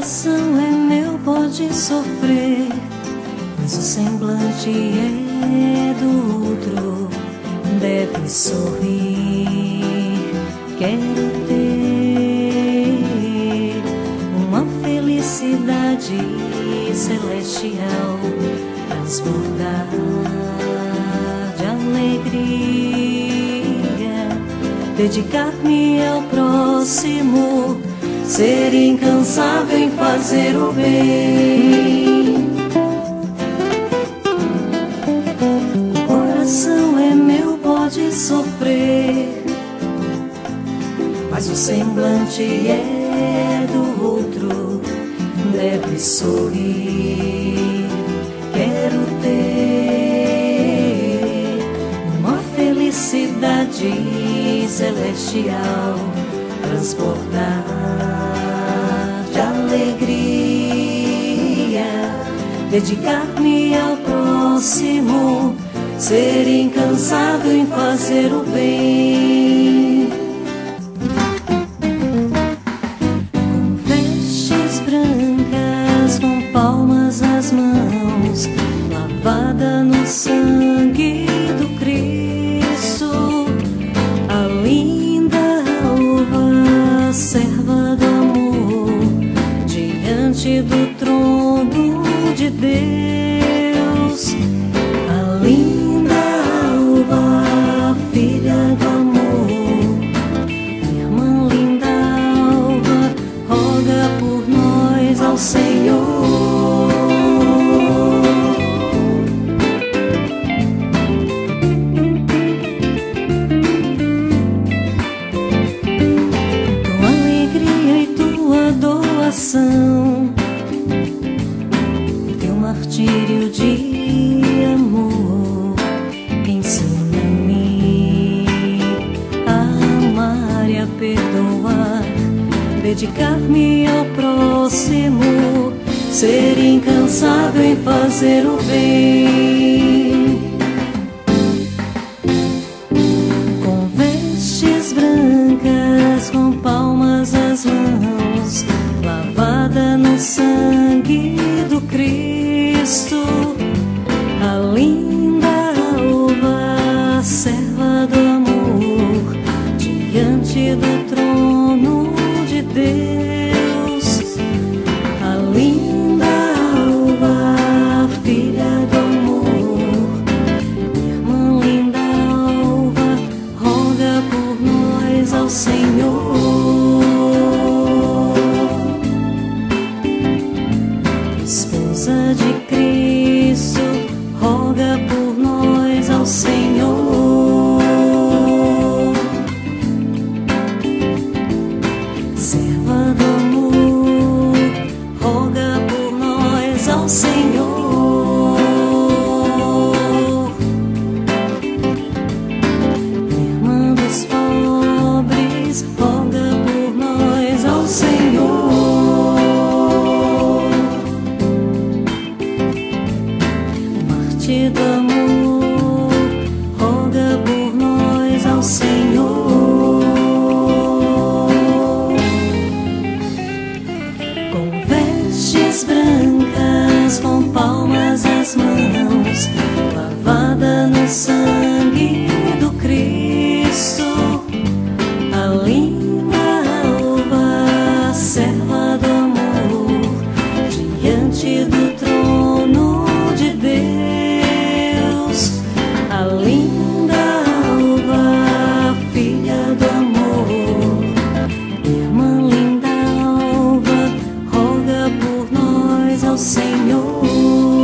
coração é meu, pode sofrer, mas o semblante é do outro, deve sorrir. Quero ter uma felicidade celestial, transbordar de alegria, dedicar-me ao próximo ser incansável em fazer o bem. O coração é meu, pode sofrer, mas o semblante é do outro, deve sorrir. Quero ter uma felicidade celestial, transbordar dedicar-me ao próximo, ser incansável em fazer o bem. Com vestes brancas, com palmas as mãos, lavada no sangue do Cristo, a linda alva, serva do amor, diante do trono de Deus. Perdoar, dedicar-me ao próximo, ser incansável em fazer o bem. Cristo, Amor, roga por nós ao Senhor. Com vestes brancas, com palmas Senhor.